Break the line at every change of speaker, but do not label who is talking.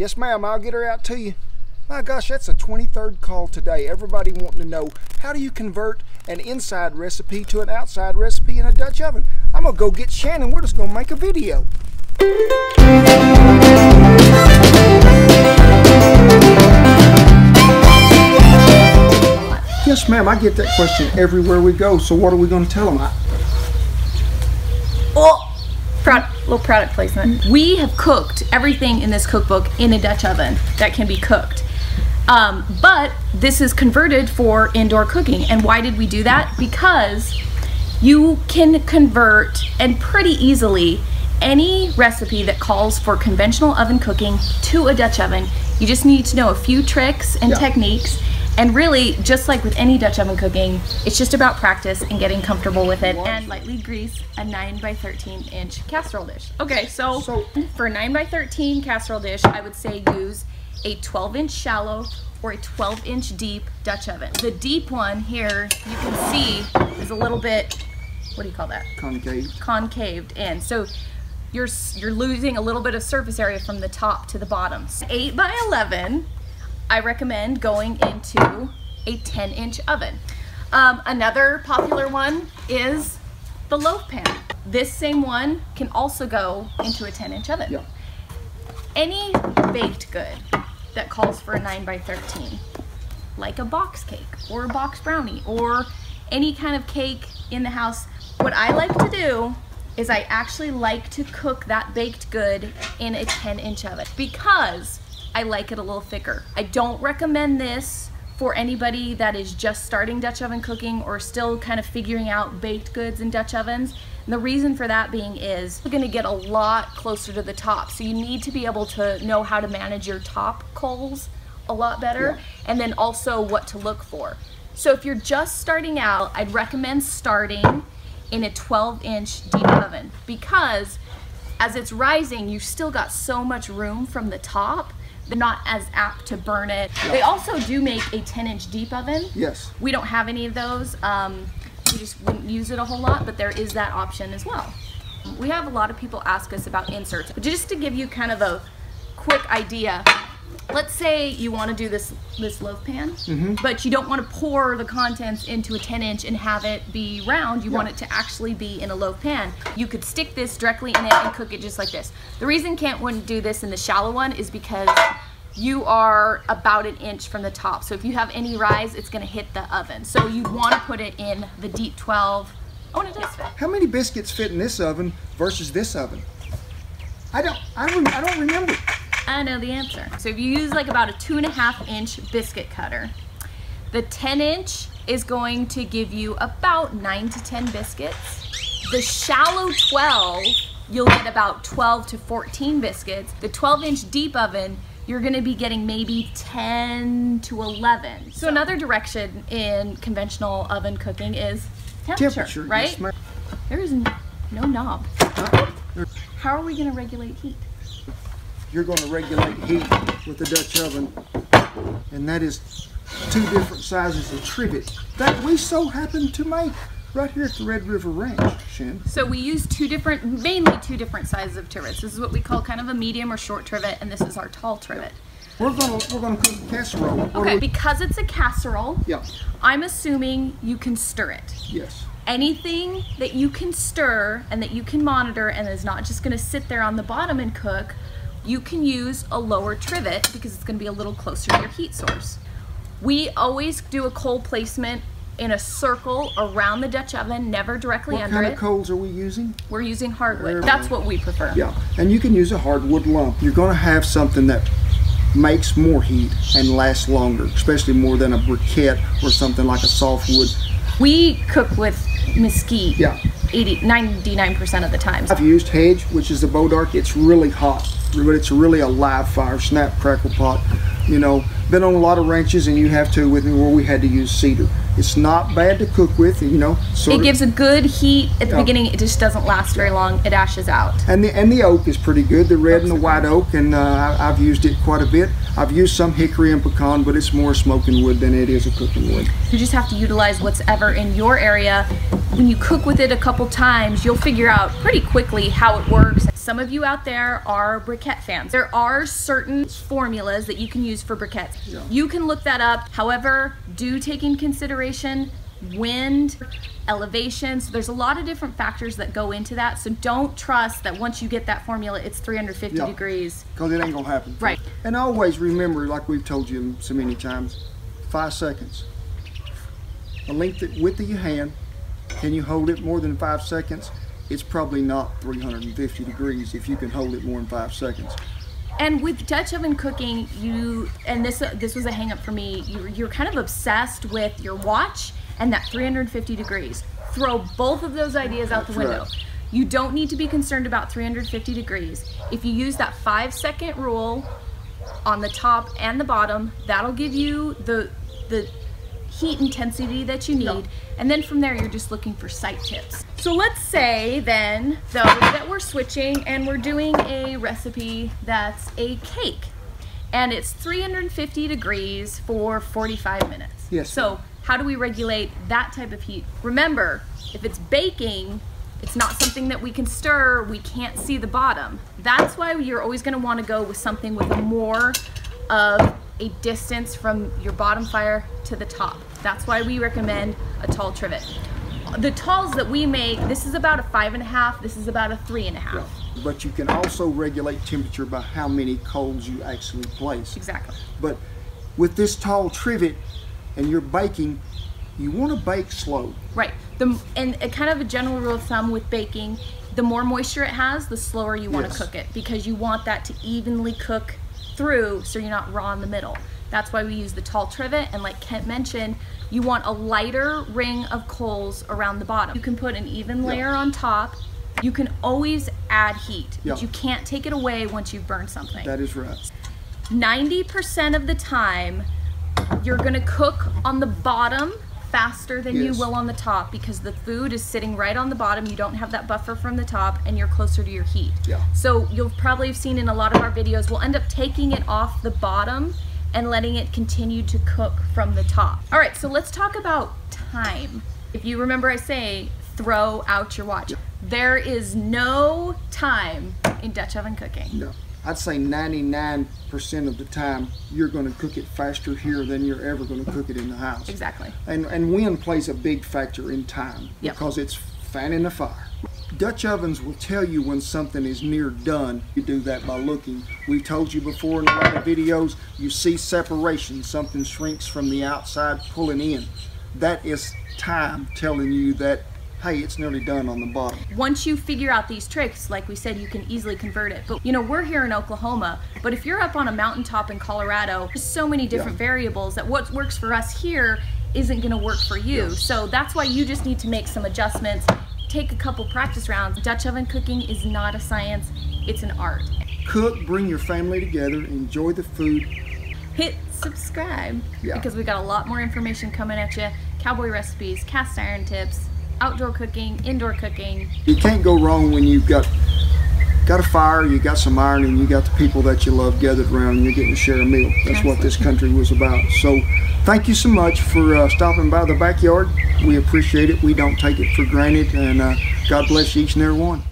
Yes, ma'am, I'll get her out to you. My gosh, that's a 23rd call today. Everybody wanting to know, how do you convert an inside recipe to an outside recipe in a Dutch oven? I'm gonna go get Shannon. We're just gonna make a video. Yes, ma'am, I get that question everywhere we go. So what are we gonna tell them? I,
Oh, product, little product placement. We have cooked everything in this cookbook in a Dutch oven that can be cooked. Um, but this is converted for indoor cooking. And why did we do that? Because you can convert and pretty easily any recipe that calls for conventional oven cooking to a Dutch oven. You just need to know a few tricks and
Yeah.
techniques. And really, just like with any Dutch oven cooking, it's just about practice and getting comfortable with it and lightly grease a 9 by 13 inch casserole dish. Okay, so,
So-
for a 9 by 13 casserole dish, I would say use a 12 inch shallow or a 12 inch deep Dutch oven. The deep one here, you can see, is a little bit, what do you call that?
concave.
concaved in. So you're you're losing a little bit of surface area from the top to the bottom. 8 by 11, I recommend going into a 10 inch oven. Um, another popular one is the loaf pan. This same one can also go into a 10 inch oven.
Yeah.
Any baked good that calls for a 9 by 13 like a box cake or a box brownie or any kind of cake in the house. What I like to do is I actually like to cook that baked good in a 10 inch oven because I like it a little thicker. I don't recommend this for anybody that is just starting Dutch oven cooking or still kind of figuring out baked goods in Dutch ovens. And the reason for that being is you're gonna get a lot closer to the top. So you need to be able to know how to manage your top coals a lot better and then also what to look for. So if you're just starting out, I'd recommend starting in a 12 inch deep oven because as it's rising, you've still got so much room from the top. They're not as apt to burn it. They also do make a 10 inch deep oven.
Yes.
We don't have any of those. Um, we just wouldn't use it a whole lot, but there is that option as well. We have a lot of people ask us about inserts, but just to give you kind of a quick idea, let's say you want to do this this loaf pan, but you don't want to pour the contents into a 10 inch and have it be round. You want it to actually be in a loaf pan. You could stick this directly in it and cook it just like this. The reason Kent wouldn't do this in the shallow one is because you are about an inch from the top. So if you have any rise, it's going to hit the oven. So you'd want to put it in the deep 12. Oh, and it does fit.
How many biscuits fit in this oven versus this oven? I don't. I don't. I don't remember.
I know the answer. So if you use like about a two and a half inch biscuit cutter, the 10 inch is going to give you about nine to 10 biscuits. The shallow 12, you'll get about 12 to 14 biscuits. The 12 inch deep oven, you're gonna be getting maybe 10 to 11. So another direction in conventional oven cooking is temperature,
Temperature.
right? There is no knob. How are we gonna regulate heat?
You're going to regulate heat with the Dutch oven, and that is two different sizes of trivet that we so happen to make right here at the Red River Ranch, Shan.
So we use two different, mainly two different sizes of trivets. This is what we call kind of a medium or short trivet, and this is our tall trivet.
We're gonna we're gonna cook a casserole. What
Okay,
we-
because it's a casserole,
yeah.
I'm assuming you can stir it.
Yes.
Anything that you can stir and that you can monitor and is not just gonna sit there on the bottom and cook, you can use a lower trivet because it's gonna be a little closer to your heat source. We always do a coal placement in a circle around the Dutch oven, never directly
What
under
kind of coals are we using?
We're using hardwood. That's what we prefer.
Yeah, and you can use a hardwood lump. You're going to have something that makes more heat and lasts longer, especially more than a briquette or something like a softwood.
We cook with mesquite
Yeah.
80, 99% of the time.
I've used Hedge, which is the Bodark. It's really hot, but it's really a live fire, snap, crackle pot. You know, been on a lot of ranches, and you have to with me where we had to use cedar. It's not bad to cook with, you know.
It gives a good heat at the
Yeah.
beginning. It just doesn't last very long. It ashes out.
And the and the oak is pretty good. The red and the white oak, and uh, I- I've used it quite a bit. I've used some hickory and pecan, but it's more smoking wood than it is a cooking wood.
You just have to utilize what's ever in your area. When you cook with it a couple times, you'll figure out pretty quickly how it works. some of you out there are briquette fans. There are certain formulas that you can use for briquettes.
Yeah.
You can look that up. However, do take in consideration wind, elevation. So there's a lot of different factors that go into that. So don't trust that once you get that formula, it's 350
Yeah.
degrees.
because it ain't gonna happen.
Right.
And always remember, like we've told you so many times, five seconds. The length, width of your hand. Can you hold it more than five seconds? It's probably not 350 degrees if you can hold it more than five seconds.
And with Dutch oven cooking, you and this this was a hang up for me. You're, you're kind of obsessed with your watch and that 350 degrees. Throw both of those ideas out the window.
right.
You don't need to be concerned about 350 degrees. If you use that five second rule on the top and the bottom, that'll give you the the heat intensity that you need.
Yeah.
And then from there, you're just looking for sight tips. So let's say then, though, that we're switching and we're doing a recipe that's a cake. And it's 350 degrees for 45 minutes.
Yes,
So how do we regulate that type of heat? Remember, if it's baking, it's not something that we can stir, we can't see the bottom. That's why you're always gonna wanna go with something with a more of a distance from your bottom fire to the top. That's why we recommend a tall trivet. The talls that we make, this is about a five and a half, this is about a three and a half.
But you can also regulate temperature by how many coals you actually place.
Exactly.
But with this tall trivet and you're baking, you want to bake slow.
Right. The and a kind of a general rule of thumb with baking, the more moisture it has, the slower you want
Yes.
to cook it because you want that to evenly cook through so you're not raw in the middle. That's why we use the tall trivet and like Kent mentioned, you want a lighter ring of coals around the bottom. You can put an even layer on top. You can always add heat,
Yeah.
but you can't take it away once you've burned something.
That is right.
90% of the time, you're gonna cook on the bottom faster than you will on the top because the food is sitting right on the bottom. You don't have that buffer from the top and you're closer to your heat.
Yeah.
So you'll probably have seen in a lot of our videos, we'll end up taking it off the bottom and letting it continue to cook from the top. All right, so let's talk about time. If you remember I say, throw out your watch. There is no time in Dutch oven cooking.
No. I'd say 99% of the time you're going to cook it faster here than you're ever going to cook it in the house.
Exactly.
And, and wind plays a big factor in time
Yep.
because it's fanning the fire. Dutch ovens will tell you when something is near done. You do that by looking. We've told you before in a lot of videos, you see separation. Something shrinks from the outside pulling in. That is time telling you that, hey, it's nearly done on the bottom.
once you figure out these tricks, like we said, you can easily convert it. But you know, we're here in Oklahoma, but if you're up on a mountaintop in Colorado, there's so many different
Yeah.
variables that what works for us here isn't going to work for you. So that's why you just need to make some adjustments. Take a couple practice rounds. Dutch oven cooking is not a science, it's an art.
Cook, bring your family together, enjoy the food.
Hit subscribe
Yeah.
because we got a lot more information coming at you. Cowboy recipes, cast iron tips, outdoor cooking, indoor cooking,
You can't go wrong when you've got got a fire, you got some iron, and you got the people that you love gathered around, and you're getting to share a meal. That's what this country was about. So, thank you so much for uh, stopping by the backyard. We appreciate it. We don't take it for granted, and uh, God bless each and every one.